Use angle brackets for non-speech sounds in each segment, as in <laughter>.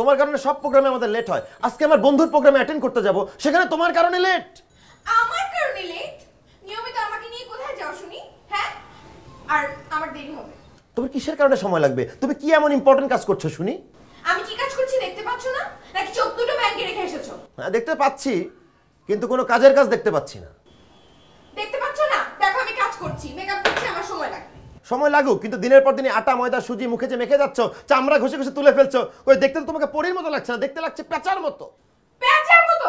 তোমার কারণে সব প্রোগ্রামে আমাদের লেট হয়। আজকে আমার বন্ধুর প্রোগ্রামে অ্যাটেন্ড করতে যাব সেখানে তোমার কারণে লেট আমার কারণে লেট নিয়মিত আমাকে নিয়ে কোথায় যাও শুনি? হ্যাঁ? আর আমার দেরি হবে। তোমার কিসের কারণে সময় লাগবে? তুমি কি এমন ইম্পর্টেন্ট কাজ করছ শুনি? আমি কি কাজ করছি দেখতে পাচ্ছ না? নাকি চোখ দুটো ব্যাংকে রেখে এসেছ? হ্যাঁ, দেখতে পাচ্ছি কিন্তু কোনো কাজের কাজ দেখতে পাচ্ছি না। দেখতে পাচ্ছ না? দেখো আমি কাজ করছি মেকআপ করছি আমার সময় লাগবে সময় লাগুক কিন্তু দিনের পর দিন আটা ময়দা সুজি মুখে যে মেখে যাচ্ছ চামড়া ঘষে ঘষে তুলে ফেলছো ওই দেখতে তো তোমাকে পরীর মতো লাগছে না দেখতে লাগছে পেঁচার মতো। প্যাঁচার মতো?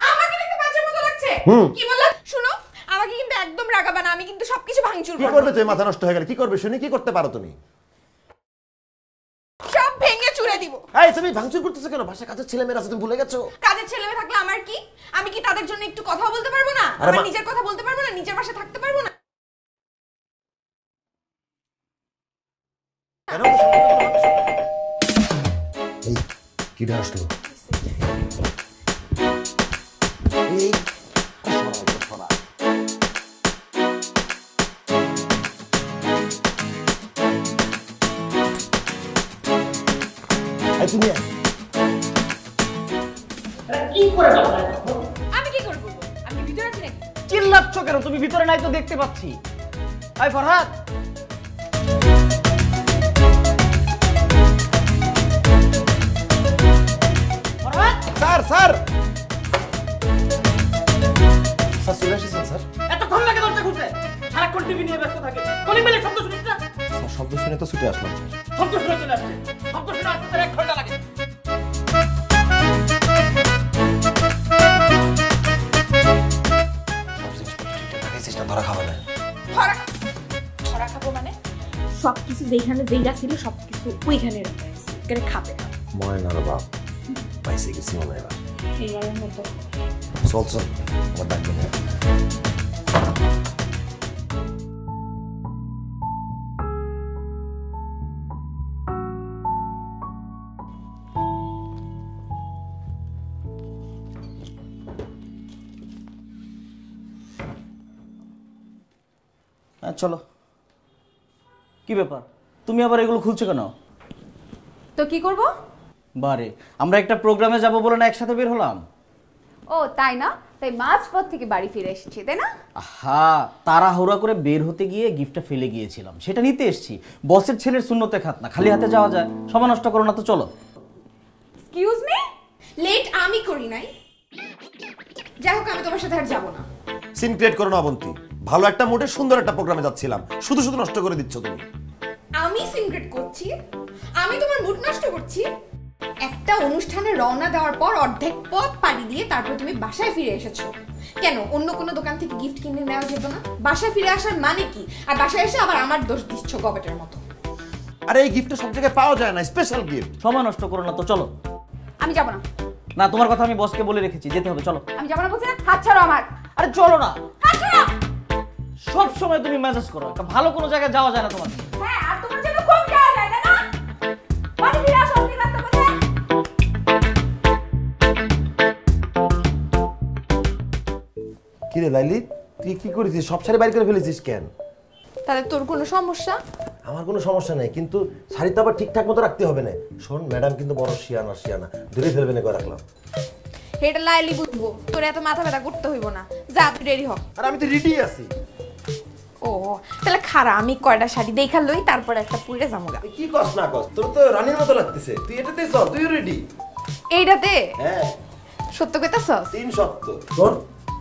আমাকে দেখতে প্যাঁচার মতো লাগছে? কি বললা? শুনো আমাকে কিন্তু একদম রাগাবা না আমি কিন্তু সবকিছু ভাঙচুর করব কি করবে। তুমি? মাথা নষ্ট হয়ে গেলে কি করবে? শুনি কি করতে পারো তুমি? সব ভেঙে চুরে দিব। এই তুমি ভাঙচুর করতেছো কেন? বাসা কাজের ছেলে মেয়েরা আছে তুমি ভুলে গেছো? কাজের ছেলে মেয়ে থাকলে আমার কি? আমি কি তাদের জন্য একটু কথা বলতে পারব না? আমার নিজের কথা বলতে পারব না? নিজের বাসায় থাকতে পারব না? কেন এই আসলো? এই তুমি কি করে আমি কি করব? আমি ভিতরে আছি নাকি? চিল্লাচ্ছ কেন? তুমি ভিতরে নাই তো দেখতে পাচ্ছি। আই ফরহাদ! Sir sir! স্যার চলে এসেছেন স্যার। এতক্ষণ লাগে দরজা খুলতে? সারাক্ষণ টিভি নিয়ে ব্যস্ত থাকে। কলিং শব্দ শুনিস না? স্যার শব্দ শুনে তো ছুটে আসলাম শব্দ শুনে চলে আসছে। শব্দ শুনে আসতে এক ঘণ্টা লাগে। ধরা খাবে না ধরা খাব মানে? সব কিছু যেখানে যেইটা ছিল সব কিছু ওইখানে রেখে খাবে না। ময়নার বাপ। পাইছে গেছি মনে হয় চল চল আমার হ্যাঁ চলো। কি ব্যাপার? তুমি আবার এগুলো খুলছো কেন? তো কি করব? বারে আমরা একটা প্রোগ্রামে যাব বলে না একসাথে বের হলাম? ও তাই না? তাই মাঝপথ থেকে বাড়ি ফিরে এসেছি তাই না? হ্যাঁ তাড়াহুড়া করে বের হতে গিয়ে গিফটটা ফেলে গিয়েছিলাম। সেটা নিতে এসেছি। বসের ছেলের শূন্যতে খাত না খালি হাতে যাওয়া যায়। সময় নষ্ট করো না তো চলো। এক্সকিউজ মি লেট আমি করি নাই। যাই হোক আমি তোমার সাথে আর যাব না। সিন ক্রিয়েট করো না অবন্তী। ভালো একটা মোটে সুন্দর একটা প্রোগ্রামে যাচ্ছিলাম। শুধু শুধু নষ্ট করে দিচ্ছ তুমি। আমি সিনক্রেট করছি। আমি তোমার মুড নষ্ট করছি। একটা অনুষ্ঠানে রওনা দেওয়ার পর অর্ধেক পথ পাড়ি দিয়ে তারপর তুমি বাসায় ফিরে এসেছ। কেন? অন্য কোনো দোকান থেকে গিফট কিনে নেওয়া যেত না? বাসায় ফিরে আসার মানে কি? আর বাসায় এসে আবার আমার দোষ দিচ্ছ গবেটের মতো। আরে এই গিফটটা সব জায়গায় পাওয়া যায় না স্পেশাল গিফট সময় নষ্ট করো না তো চলো। আমি যাব না। না তোমার কথা আমি বসকে বলে রেখেছি যেতে হবে চলো। আমি যাব না বলছি না হাত ছাড়ো আমার। আরে চলো না। হাত ছাড়ো! সব সময় তুমি মেসেজ করো একটা ভালো কোনো জায়গায় যাওয়া যায় না তোমার হ্যাঁ আর তোমার জন্য কম যাওয়া যায় তাই না? বাড়ি ফিরে আসো। কি রে লাইলি তুই কি করেছিস? সব শাড়ি বাইর করে ফেলেছিস কেন? তাহলে তোর কোনো সমস্যা? আমার কোনো সমস্যা নেই কিন্তু শাড়ি তো আবার ঠিকঠাক মতো রাখতে হবে না। শোন ম্যাডাম কিন্তু বড় শিয়ানা শিয়ানা। ধরে ফেলবে না করে রাখলাম? এটা লাইলি বুঝব তোর এত মাথা ব্যথা করতে হইব না। যা তুই রেডি হ। আর আমি তো রেডি আছি। ও তাহলে খারা আমি কয়টা শাড়ি দেখা লই তারপর একটা পুইরে জামুগা কি কস না কস? তোর তো রানীর মতো লাগতেছে। তুই এটাতেই চল তুই রেডি এইটাতে? হ্যাঁ। সত্য কইতাছস? তিন সত্য। শোন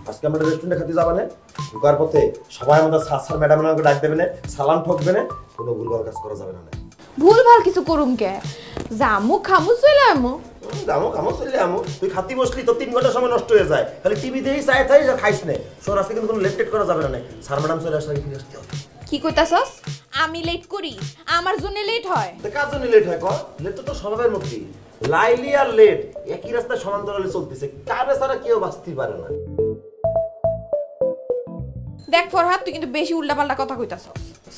আজকে আমরা রেস্টুরেন্টে খাতে যাবা না ঢোকার পথে সবাই আমাদের স্যার স্যার ম্যাডাম আমাকে ডাক দেবে না সালাম ঠকবে না কোনো ভুলভাল কাজ করা যাবে না। ভুল ভালো কিছু করুম কে? জামু খামু চলে আমু। আমো কামো চললে আমো। তুই খাতি বসলি তো তিন ঘণ্টা সময় নষ্ট হয়ে যায়। খালি টিভি দিয়েই চাই থাই আর খাইস নে। শোন আজকে কিন্তু কোনো লেট করা যাবে না স্যার ম্যাডাম চলে আসলে ফিরে আসতে হবে। কি কইতাছস? আমি লেট করি আমার জন্য লেট হয়। তো কার জন্য লেট হয় কর? লেট তো তোর স্বভাবের মধ্যেই। লাইলি আর লেট একই রাস্তায় সমান্তরালে চলতেছে। কারে ছাড়া কেউ বাঁচতে পারে না। দেখ ফরহাদ তুই কিন্তু বেশি উল্টাপাল্টা কথা কইতাছস।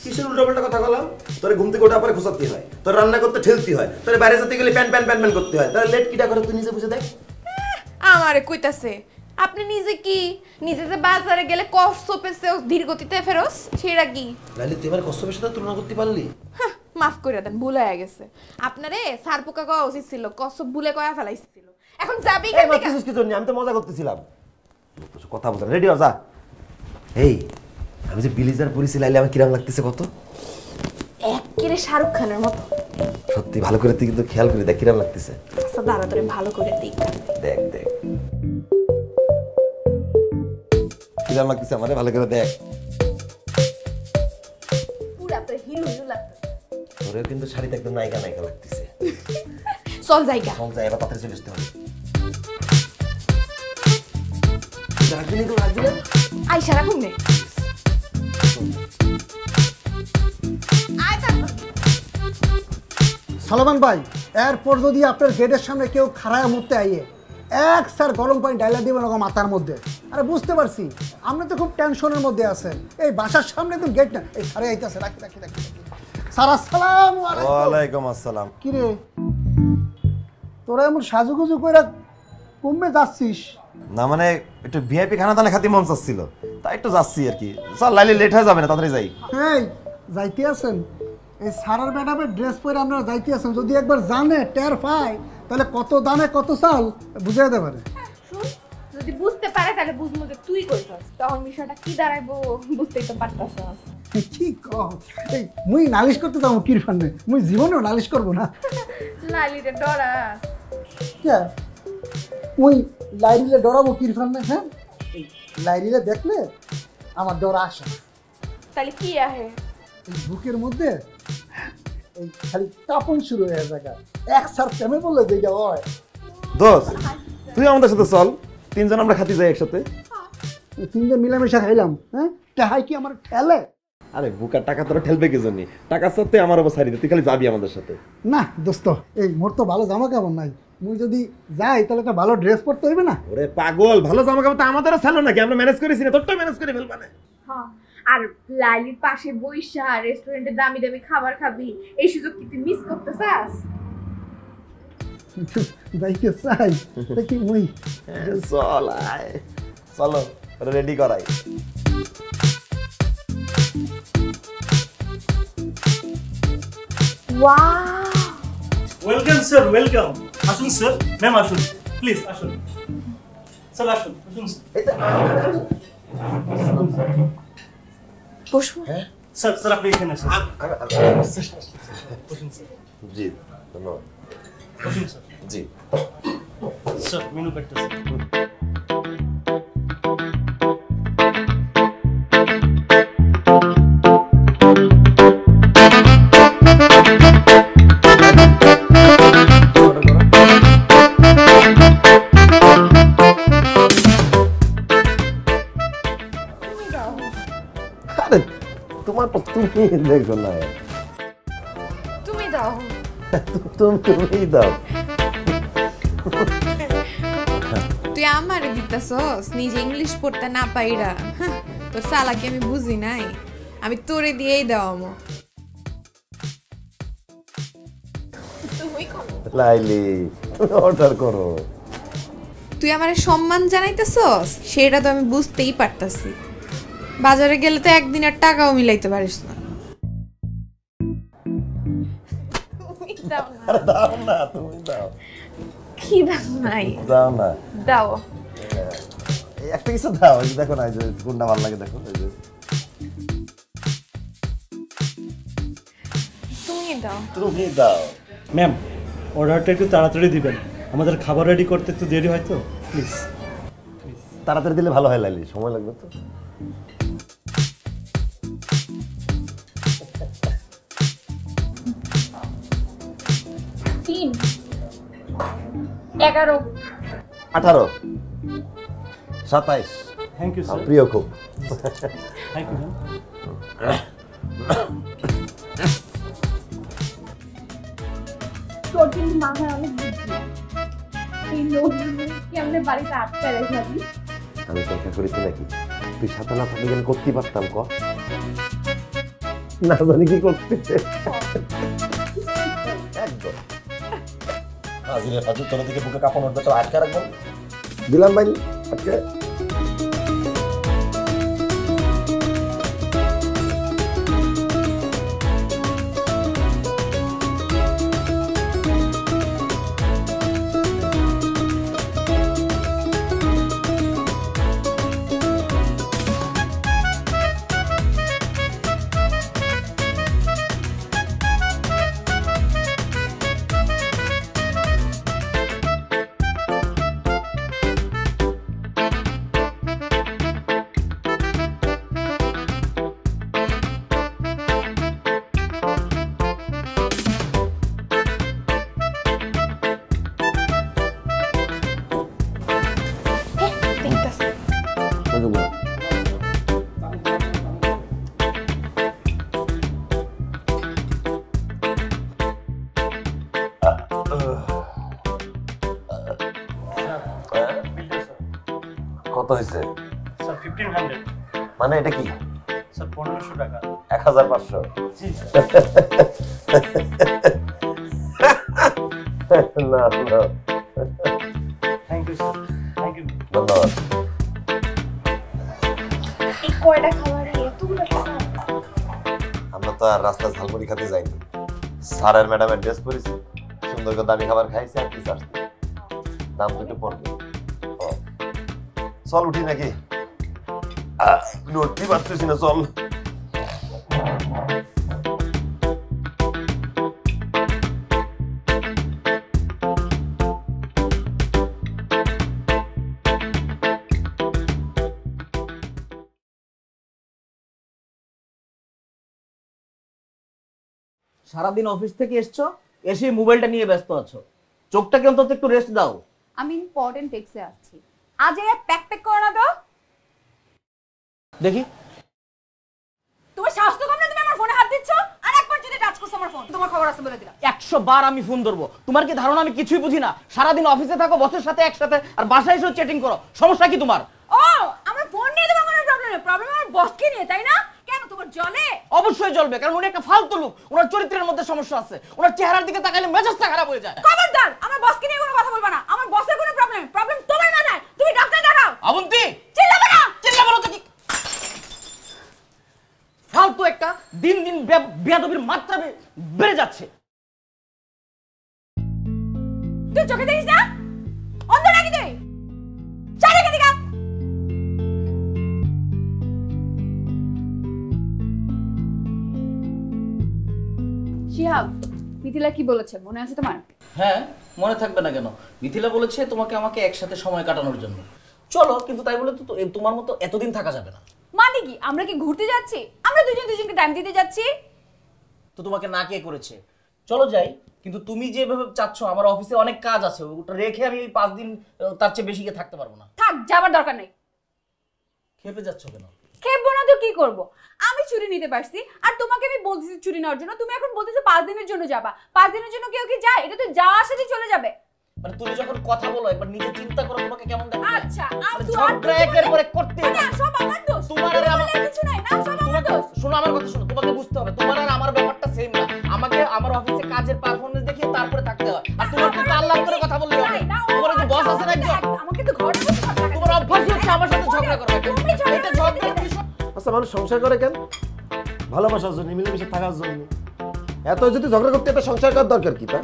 কিসের উল্টোপাল্টা কথা বললাম তোর ঘুম থেকে ওঠা পরে খোঁচাতে হয়। তোর রান্না করতে ঠেলতে হয়। তোর বাইরে যেতে গেলে প্যান প্যান প্যান প্যান করতে হয়। তাহলে লেট কিটা করে তুই নিজে বুঝে দেখ। আমারে কইতাছে আপনি নিজে কি? নিজে যে বাজারে গেলে কষ্ট পেছে ধীর গতিতে ফেরোস সেটা কি? লাইলি তুই এবার কষ্টপের সাথে তুলনা করতে পারলি? মাফ করে দেন ভুল হয়ে গেছে। আপনারে সার পোকা কওয়া উচিত ছিল কসব ভুলে কয়া ফেলাইছিল এখন যাবি কেন আমি তো মজা করতেছিলাম। কথা বলতে রেডি হ যা। এই আমি যে বিলিজার পরিছি লাইলে আমার কিরাম লাগতেছে কত? একেরে শাহরুখ খানের মতো। সত্যি ভালো করে তুই কিন্তু খেয়াল করে দেখ কিরাম লাগতেছে। আচ্ছা দাঁড়া ধরে ভালো করে দিই। দেখ দেখ। কিরাম লাগতেছে আমারে ভালো করে দেখ। পুরা তো হিরো হিরো লাগতেছে। তোরেও কিন্তু শাড়িতে একদম নায়িকা নায়িকা লাগতেছে। চল জায়গা চল যাই এবার তাড়াতাড়ি চলে আসতে হবে। রাখবি না তো, রাখবি না? আইসা রাখুন নে। সালমান ভাই এরপর যদি আপনার গেটের সামনে কেউ খাড়ায় মরতে আইয়ে এক স্যার গরম পানি ডাইলা দিবেন ওরকম মাথার মধ্যে। আরে বুঝতে পারছি আপনি তো খুব টেনশনের মধ্যে আছেন। এই বাসার সামনে তো গেট না। এই সারে আইতেছে রাখি রাখি রাখি রাখি। স্যার আসসালাম ওয়ালাইকুম আসসালাম। কিরে? তোরা এমন সাজুগুজু করে কমবে যাচ্ছিস? না মানে একটু ভিআইপি খানা দানা খাতি মন চাচ্ছিল। তাই একটু যাচ্ছি আর কি। চল লাইলে লেট হয়ে যাবে না তাড়াতাড়ি যাই। এই যাইতে আছেন? এই সারার ম্যাডামের ড্রেস পরে আপনারা যাইতে আছেন। যদি একবার জানে টের পায় তাহলে কত দামে কত চাল বুঝিয়ে দিতে পারে। যদি বুঝতে পারে তাহলে বুঝব যে তুই কইছস। তখন বিষয়টা কি দাঁড়াইবো বুঝতেই তো পারতাছস। কি এই মুই নালিশ করতে যাব কিরফানে মুই জীবনেও নালিশ করব না। <laughs> লালিরে ডরা। কে? মুই লাইরিলে ডরাবো কিরফানে হ্যাঁ? এই। লাইরিলে দেখলে আমার ডর আসে। তাহলে কি আহে? এই বুকের মধ্যে এই খালি কাপন শুরু হয়ে জায়গা এক সার প্রেমে বললে যেটা হয়। দোস্ত তুই আমাদের সাথে চল। তিনজন আমরা খাতি যাই একসাথে। এই তিনজন মিলামিশা খাইলাম হ্যাঁ? টাহাই কি আমার ঠেলে? আরে বুকার টাকা তোরা ঠেলবে কি জন্য টাকা সত্ত্বে আমার অবস্থা তুই খালি যাবি আমাদের সাথে। না দোস্ত এই মোর তো ভালো জামা কাপড় নাই। মুই যদি যাই তাহলে একটা ভালো ড্রেস পরতে হইবে না? ওরে পাগল ভালো জামা কাপড় তো আমাদেরও ছিল নাকি? আমরা ম্যানেজ করেছি না তোরটা ম্যানেজ করে ফেলবা না হ্যাঁ আর লালির পাশে বইসা রেস্টুরেন্টে দামি দামি খাবার খাবি এই সুযোগ কি তুই মিস করতে চাস যাইতে চাই দেখি মুই। চল আয়। চলো রেডি করাই। ওয়াও। ওয়েলকাম স্যার ওয়েলকাম আসুন স্যার ম্যাম আসুন প্লিজ আসুন স্যার আসুন আসুন বসবো স্যার স্যার আপনি এখানে আসুন বসুন স্যার জি ধন্যবাদ বসুন স্যার জি স্যার মেনু কার্ডটা তুমি <laughs> দেখো না। তুমি দাও। তুমি তুমিই দাও। তুই আমারে দিতাছস নিজে ইংলিশ পড়তে না পাইরা। তোর সালাকে আমি বুঝি নাই। আমি তোরে দিয়েই তুমি কর। লাইলি তুমি অর্ডার করো। তুই আমারে সম্মান জানাইতেছস? সেটা তো আমি বুঝতেই পারতাছি। বাজারে গেলে তো একদিনের টাকাও মিলাইতে পারিস না। আরে দাও না তুমি দাও। কি দাও নাই? দাও না। দাও। এই একটা কিছু দাও দেখো না যে কোনটা ভালো লাগে দেখো তুমি দাও। তুমি দাও। ম্যাম অর্ডারটা একটু তাড়াতাড়ি দিবেন। আমাদের খাবার রেডি করতে একটু দেরি হয় তো প্লিজ তাড়াতাড়ি দিলে ভালো হয় লাইলি সময় লাগবে তো। এগারো। আঠারো। সাতাইশ। থ্যাংক ইউ স্যার প্রিয় খুব। থ্যাংক ইউ তোর কিন্তু মাথায় অনেক বুদ্ধি। এই লোক কেমনে বাড়িতে আটকে রেখে আমি চেষ্টা করেছি নাকি। তুই সাথে না থাকলে করতেই পারতাম ক? না জানি কি করতেছে হাজিরে ফাজুল তোর দিকে বুকে কাপড় উঠবে তো আটকে রাখব। দিলাম ভাই আটকে। হয়েছে স্যার ফিফটিন হান্ড্রেড মানে এটা কি? স্যার পনেরোশো টাকা। এক হাজার পাঁচশো। না না। Thank you sir thank you ধন্যবাদ। কয়টা খাবারে এতগুলো টাকা আমরা তো আর রাস্তা ঝালমুড়ি খেতে যাইনি। স্যার আর ম্যাডামের ড্রেস পরেছি। সুন্দর করে দামি খাবার খাইছি আর আসছে দাম তো একটু পড়বে। চল উঠি নাকি। নড়তেই পারতেছি না চল। সারাদিন অফিস থেকে এসছো এসে মোবাইলটা নিয়ে ব্যস্ত আছো। চোখটাকে অন্তত একটু রেস্ট দাও। আমি ইম্পর্টেন্ট টেক্সে আসছি। আজ প্যাক প্যাক করে না তো। দেখি। তোমার সাহস তো কম না তুমি আমার ফোনে হাত দিচ্ছ? আর একবার যদি টাচ করছ আমার ফোন তোমার খবর আছে বলে দিলাম। একশো বার আমি ফোন ধরবো। তোমার কি ধারণা আমি কিছুই বুঝি না? অফিসে থাকো বসের সাথে একসাথে আর বাসায় এসে চ্যাটিং করো। সমস্যা কি তোমার? ও আমার ফোন নিয়ে তোমার কোনো প্রবলেম নেই। প্রবলেম আমার বসকে নিয়ে তাই না? কেন তোমার জলে? অবশ্যই চলবে কারণ উনি একটা ফালতু লোক। ওনার চরিত্রের মধ্যে সমস্যা আছে। ওনার চেহারার দিকে তাকালে মেজাজটা খারাপ হয়ে যায়। খবরদার আমার বসকে নিয়ে কোনো কথা বলবা না আমার বসের কোনো প্রবলেম প্রবলেম তোমার না নাই তুমি ডাক্তার দেখাও আবন্তি চিল্লাবে না চিল্লা বলো তো কি ফালতু একটা দিন দিন বে- বেয়াদবির মাত্রা বেড়ে যাচ্ছে। তুই চোখে দেখিস না? অন্ধ নাকি তুই? শিহাব মিথিলা কি বলেছে? মনে আছে তোমার? হ্যাঁ মনে থাকবে না কেন? মিথিলা বলেছে তোমাকে আমাকে একসাথে সময় কাটানোর জন্য। চলো কিন্তু তাই বলে তো তো- তোমার মতো এতদিন থাকা যাবে না। মানে কি? আমরা কি ঘুরতে যাচ্ছি? আমরা দুজন দুজনকে টাইম দিতে যাচ্ছি? তো তোমাকে না কে করেছে? চলো যাই কিন্তু তুমি যেভাবে চাচ্ছ আমার অফিসে অনেক কাজ আছে ওটা রেখে আমি পাঁচ দিন তার চেয়ে বেশি থাকতে পারব না। থাক যাবার দরকার নেই। খেপে যাচ্ছ কেন? খেপবো না তো কি করব? আমি চুরি নিতে পারছি আর তোমাকে আমি বলতেছি চুরি নেওয়ার জন্য। তুমি এখন বলতেছো পাঁচ দিনের জন্য যাবা। পাঁচ দিনের জন্য কেউ কি যায়? এটা তো যাওয়ার সাথে চলে যাবে। মানে তুমি যখন কথা বলো একবার নিজে চিন্তা করো তোমাকে কেমন দেখে আচ্ছা আর মানে ঝগড়া একের পরে করতে আর সব আমার দোষ। তোমার আর আমার- বললে কিছু নাই না সব আমার দোষ। শোনো আমার কথা শোনো তোমাকে বুঝতে হবে তোমার আর আমার ব্যাপারটা সেম না। আমাকে আমার অফিসে কাজের পারফরমেন্স দেখিয়ে তারপরে থাকতে হয়। আর তোমার কিন্তু আল্লাহ করে কথা বললে হবে। না, তোমার যে বস আছে না একজন আমাকে- তো ঘরে বসে তোমার অভ্যাসই হচ্ছে আমার সাথে ঝগড়া করা তুমি ঝগড়া এটা ঝগড়ার আচ্ছা মানুষ সংসার করে কেন? ভালোবাসার জন্য মিলেমিশে থাকার জন্য। এত যদি ঝগড়া করতে একটা সংসার করার দরকার কি তা?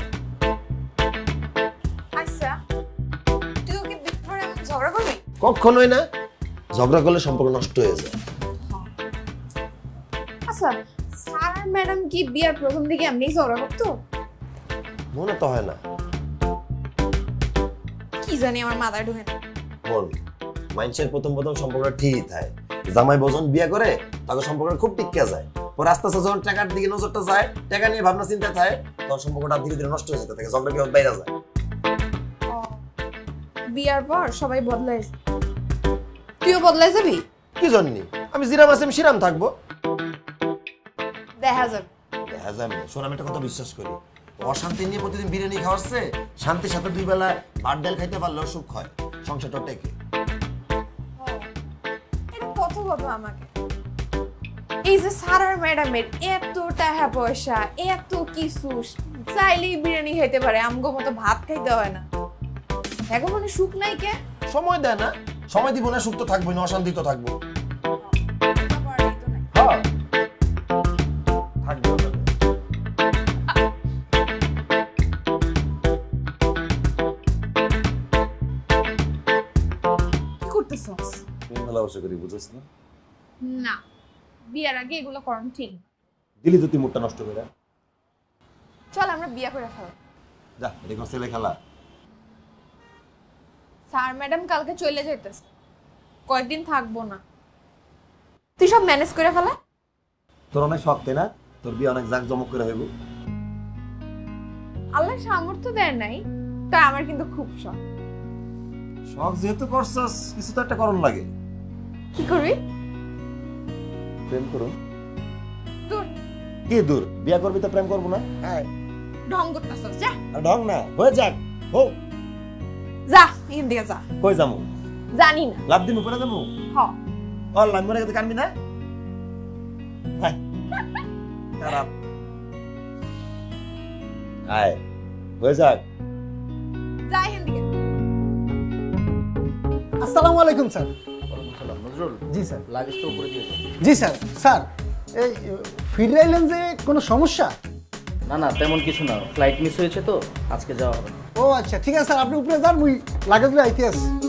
কখনোই না ঝগড়া করলে সম্পর্ক নষ্ট হয়ে যায়। আচ্ছা স্যার ম্যাডাম কি বিয়ার প্রথম দিকে এমনি ঝগড়া করতো? মনে তো হয় না। কি জানি আমার মাথায় ঢুকে না। বল মানুষের প্রথম প্রথম সম্পর্কটা ঠিকই থাকে। জামাই বজন বিয়ে করে তাকে সম্পর্কটা খুব টিকা যায়। পরে আস্তে আস্তে যখন টাকার দিকে নজরটা যায় টাকা নিয়ে ভাবনা চিন্তা থাকে তখন সম্পর্কটা ধীরে ধীরে নষ্ট হয়ে যেতে থাকে ঝগড়া কি বাইরে যায়। বিয়ার পর সবাই বদলাই তুইও বদলাই যাবি? কি জন্যে? আমি জিরাম আছি আমি সিরাম থাকব। দেখা যাবে দেখা না শোন আমি একটা কথা বিশ্বাস করি। অশান্তি নিয়ে প্রতিদিন বিরিয়ানি খাওয়াচ্ছে শান্তির সাথে দুই বেলা ভাত ডাল খাইতে পারলেও সুখ হয়। সংসারটা টেকে। কত কথা আমাকে। এই যে স্যার আর ম্যাডামের এত টাকা পয়সা এত কিছু চাইলেই বিরিয়ানি খাইতে পারে আমগো মতো ভাত খাইতে হয় না। এখন মানে সুখ নাই কে? সময় দেয় না। সময় দিব না সুখ তো থাকবোই না অশান্তি তো থাকব। হ্যাঁ। ভালোবাসা করি বুঝছিস না? না। বিয়ার আগে এগুলো করানো ঠিক না। দিলি তো তুই মুডটা নষ্ট করে। চল আমরা বিয়া করে ফেল। যা এটা ছেলে খেলা। স্যার ম্যাডাম কালকে চলে যাইতেছে। কয়েকদিন থাকব না। তুই সব ম্যানেজ করে ফেলা। তোর অনেক শখ তাই না? তোর বিয়ে অনেক জাক জমক করে হইব। আল্লাহ সামর্থ্য দেয় নাই তাই আমার কিন্তু খুব শখ। শখ যেহেতু করছস কিছু তো একটা করণ লাগে। কি করবি? প্রেম করুন। দূর। কি দূর? বিয়ে করবি তো প্রেম করব না? হ্যাঁ। ঢং করতেছস যা। ঢং না হয়ে যাক। হোক যা এখান থেকে যা। কই যামু? জানি না লাভ দিমু পরে যামু? হ। ও লাভ মরে গেছে কানবি না? হ্যাঁ। খারাপ। আয় হয়ে যাক। যা এখান থেকে আসসালামু আলাইকুম স্যার। নজরুল। জি স্যার। লাগেজটা উপরে দিয়েছ জি স্যার। স্যার এই ফিরে এলেন যে কোনো সমস্যা? না না তেমন কিছু না। ফ্লাইট মিস হয়েছে তো আজকে যাওয়া হবে। না। ও আচ্ছা ঠিক আছে স্যার আপনি উপরে যান মুই লাগেজ আইতে আছি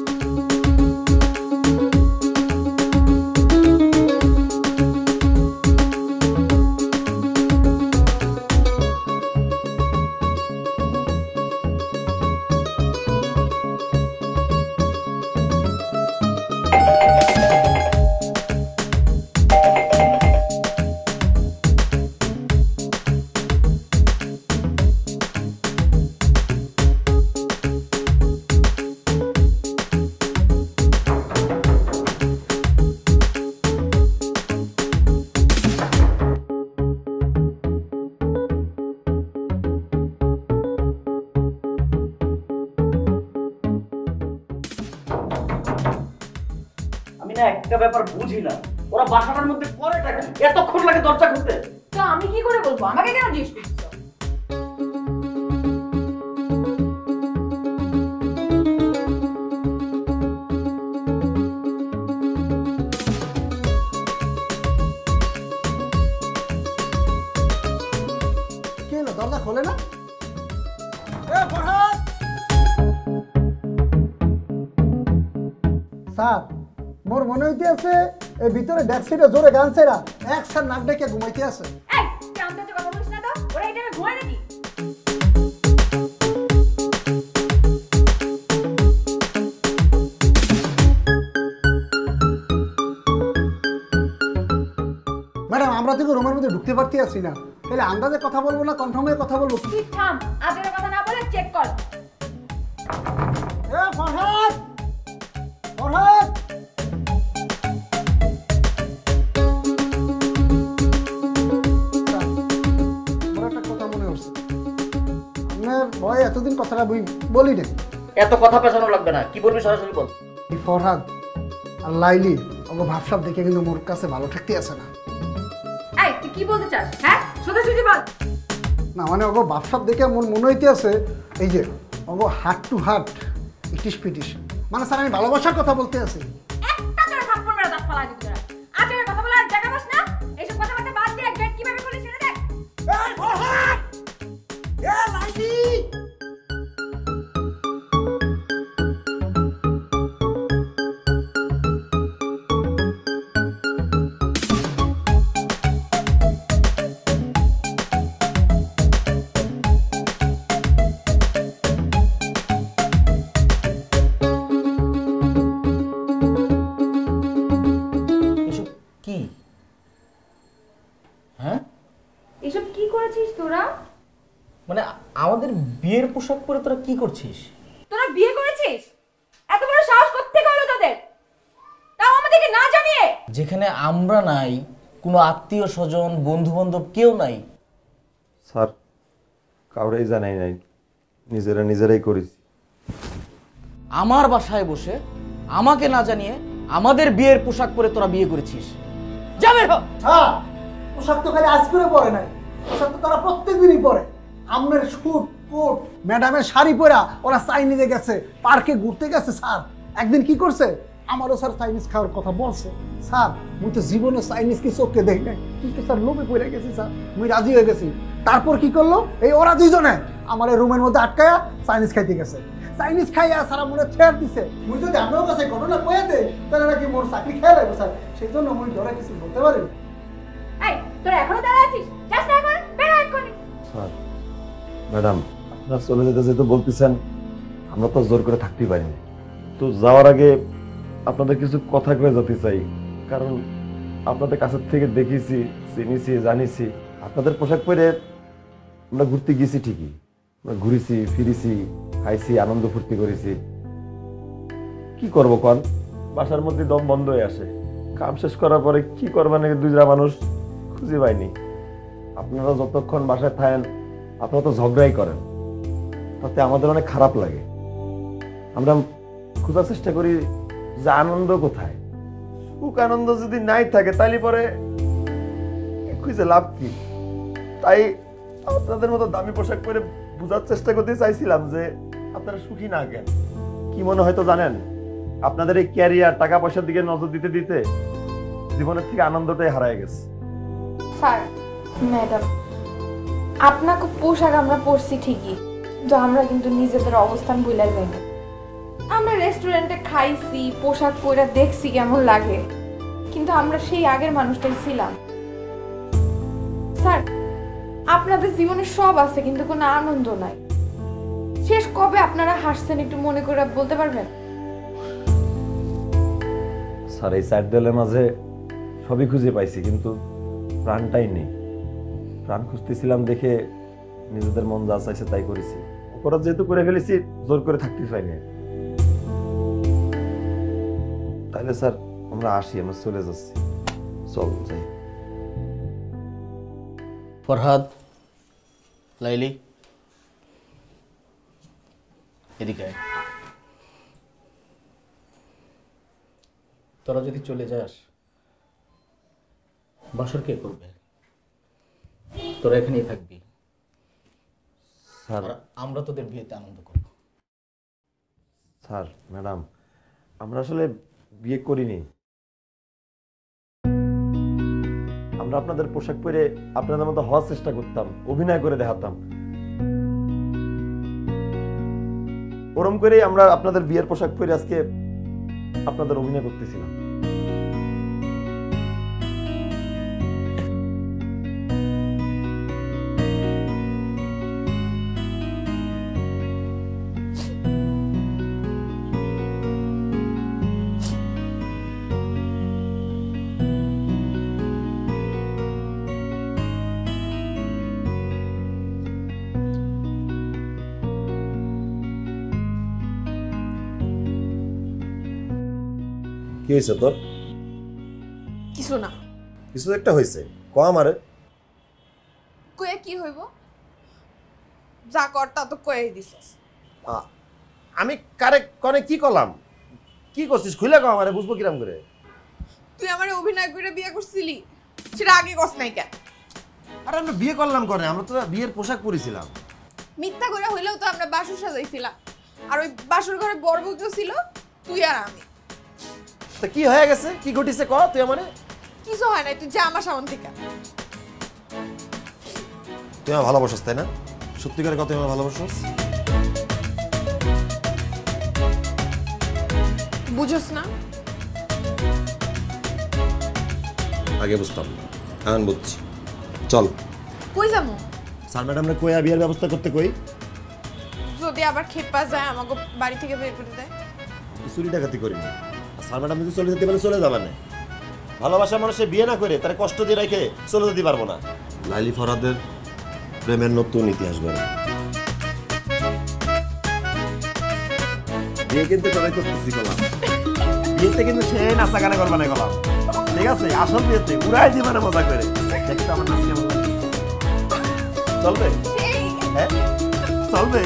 একটা ব্যাপার বুঝি না। ওরা বাসাটার মধ্যে পরে টাকা এতক্ষণ লাগে দরজা খুলতে। তো আমি কি করে বলব? আমাকে কেন জিজ্ঞেস করছ? এই ভিতরে ব্যাক জোরে গান সেরা এক স্যার নাক ডেকে ঘুমাইতে আছে। এই তুই আমাদের তো কথা বলিস না তো? ওরা এই ঘুমায় নাকি? ম্যাডাম আমরা থেকে রুমের মধ্যে ঢুকতে পারতে আছি না। তাহলে আন্দাজে কথা বলব না কনফার্ম হয়ে কথা বলব তুই থাম আজের কথা না বলে চেক কর। এ ফরহাদ! ফরহাদ! কথাটা বই- বলি না। এত কথা পেছানো লাগবে না। কি বলবি সরাসরি বল। এই ফরহাদ আর লাইলি ওগো ভাবসাব দেখে কিন্তু মোর কাছে ভালো থাকতে আছে না। এই তুই কি বলতে চাস? হ্যাঁ? সোজা সুজি বল। না মানে ওগো ভাবসাব দেখে মোর মনে হইতে আছে এই যে ওগো হার্ট টু হার্ট ইটিস পিটিস মানে স্যার আমি ভালোবাসার কথা বলতে আছি। এসব কি করেছিস তোরা? মানে আমাদের বিয়ের পোশাক পরে তোরা কি করছিস? তোরা বিয়ে করেছিস? এত বড় সাহস কোত্থেকে হলো তোদের? তাও আমাদেরকে না জানিয়ে? যেখানে আমরা নাই কোনো আত্মীয় স্বজন বন্ধু বান্ধব কেউ নাই। স্যার কাউরেই জানাই নাই। নিজেরা নিজেরাই করেছি। আমার বাসায় বসে আমাকে না জানিয়ে আমাদের বিয়ের পোশাক পরে তোরা বিয়ে করেছিস। যাবে হ্যাঁ পোশাক তো খালি আজ করে পরে নাই। পোশাক তারা পরে। আমের কোট, ম্যাডামের শাড়ি পরা, ওরা চাইনিজে গেছে, পার্কে ঘুরতে গেছে, স্যার। একদিন কি করছে? আমারও স্যার চাইনিজ খাওয়ার কথা বলছে। স্যার, মুই তো জীবনে চাইনিজ কি চোখে দেখি নাই। কিন্তু স্যার লোভে পড়ে গেছি স্যার। মুই রাজি হয়ে গেছি। তারপর কি করল? এই ওরা দুইজনে আমার রুমের মধ্যে আটকায়া চাইনিজ খাইতে গেছে। চাইনিজ খাইয়া সারা মনে ছেড় দিছে। মুই যদি আপনার কাছে ঘটনা কয়ে দে তাহলে নাকি মোর চাকরি খেয়ে লাগবে, স্যার। সেই জন্য মুই ডরে কিছু বলতে পারি এখনও দাঁড়া আছিস? স্যার। ম্যাডাম, আপনারা চলে যেতে যেতে বলতেছেন, আমরা তো জোর করে থাকতেই পারিনি। তো যাওয়ার আগে আপনাদের কিছু কথা কয়ে যেতে চাই, কারণ আপনাদের কাছের থেকে দেখেছি চিনিছি জানিছি আপনাদের পোশাক পরে আমরা ঘুরতে গেছি ঠিকই। আমরা ঘুরেছি, ফিরেছি, খাইছি, আনন্দ ফুর্তি করেছি। কি করব কন? বাসার মধ্যে দম বন্ধ হয়ে আসে। কাম শেষ করার পরে কি করবেন দুইটা মানুষ খুঁজে পাইনি। আপনারা যতক্ষণ বাসায় থাকেন, আপনারা তো ঝগড়াই করেন। তাতে আমাদের অনেক খারাপ লাগে। আমরা খোঁজার চেষ্টা করি যে আনন্দ কোথায়। সুখ আনন্দ যদি নাই থাকে তাইলে পরে খুঁজে লাভ কি? তাই আপনাদের মতো দামি পোশাক পরে বোঝার চেষ্টা করতে চাইছিলাম যে আপনারা সুখী না কেন? কি মনে হয়তো জানেন? আপনাদের এই ক্যারিয়ার, টাকা পয়সার দিকে নজর দিতে দিতে জীবনের থেকে আনন্দটাই হারায় গেছে। স্যার ম্যাডাম, আপনাকে পোশাক আমরা পরছি ঠিকই, কিন্তু আমরা কিন্তু নিজেদের অবস্থান ভুলে যাই না। আমরা রেস্টুরেন্টে খাইছি, পোশাক পরে দেখছি কেমন লাগে, কিন্তু আমরা সেই আগের মানুষটাই ছিলাম। স্যার, আপনাদের জীবনে সব আছে, কিন্তু কোনো আনন্দ নাই। শেষ কবে আপনারা হাসছেন একটু মনে করে বলতে পারবেন? স্যার, এই চার মাঝে সবই খুঁজে পাইছি, কিন্তু প্রাণটাই নেই। প্রাণ খুঁজতেছিলাম দেখে নিজেদের মন যা চাইছে তাই করেছি। অপরাধ যেহেতু করে ফেলেছি, জোর করে থাকতে পাইনি তাহলে স্যার, আমরা আসি, আমরা চলে যাচ্ছি। চল, যাই। ফরহাদ, লাইলি, এদিকে তোরা যদি চলে যাস, বাসর কে করবে? তোরা এখানেই থাকবি। স্যার। আমরা তোদের বিয়েতে আনন্দ করব। স্যার ম্যাডাম আমরা আসলে বিয়ে করিনি। আমরা আপনাদের পোশাক পরে আপনাদের মতো হওয়ার চেষ্টা করতাম অভিনয় করে দেখাতাম। ওরম করেই আমরা আপনাদের বিয়ের পোশাক পরে আজকে আপনাদের অভিনয় করতেছিলাম। কি হয়েছে তোর? কিছু না। কিছু একটা হয়েছে। ক আমারে। কয়ে কি হইব? যা কর তা কয়ে দিছিস। আমি কারে কনে কি করলাম? কি করছিস? খুলে কো আমারে বুঝব কিরাম করে। তুই আমার অভিনয় করে বিয়ে করছিলি? সেটা আগে কস নাই কেন? আরে আমরা বিয়ে করলাম করে আমরা তো বিয়ের পোশাক পরেছিলাম। মিথ্যা করে হইলেও তো আমরা বাসর সাজাইছিলাম। আর ওই বাসর ঘরে বড় ছিল তুই আর আমি। তা কি হয়ে গেছে? কি ঘটিছে ক তুই আমারে? কিছু হয় নাই তুই যা আমার সামন থেকে। তুই আমার ভালোবাসিস তাই না? সত্যিকারের কথা আমার ভালোবাসিস? বুঝোস না? আগে বুঝতাম এখন বুঝছি। চল। কই যাব? স্যার ম্যাডামরা কই বিয়ের ব্যবস্থা করতে কই? যদি আবার খেপা যায় আমাকে বাড়ি থেকে বের করে দেয় চুরি ডাকাতি করিনি। আর স্যার ম্যাডাম যদি চলে যেতে পারে, চলে যাবে না ভালোবাসা মানুষে বিয়ে না করে তার কষ্ট দিয়ে রেখে চলে যেতে পারব না। লাইলি ফরাদের প্রেমের নতুন ইতিহাস গড়ে। বিয়ে কিন্তু সবাই করতেছি গলাম বিয়েতে কিন্তু সে নাচা গানা করবা না গলাম ঠিক আছে, আসল বিয়েতে উড়াই জীবনে মজা করে। চলবে? হ্যাঁ? চলবে?